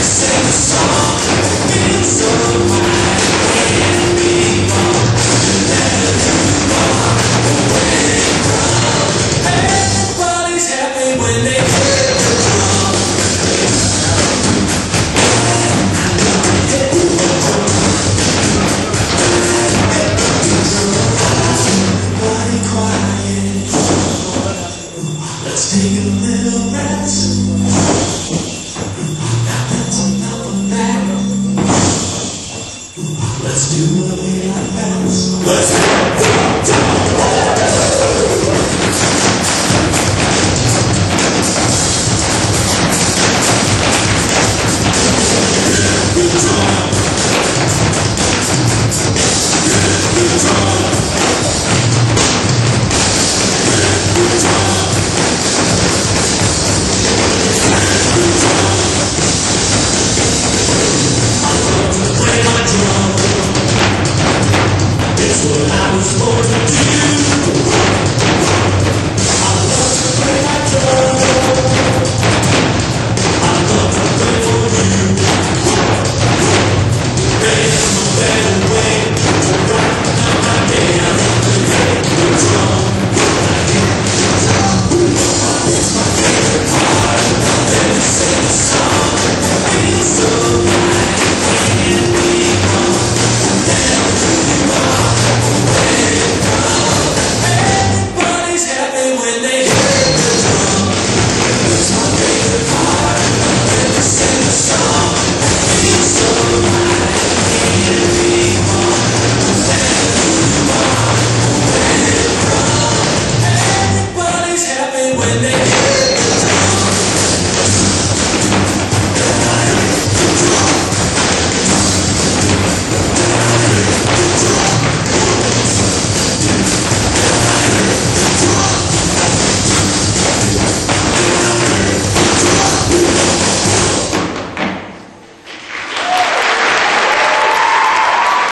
Sing a song, it's so Let's do what we I. Let's go. Good. God's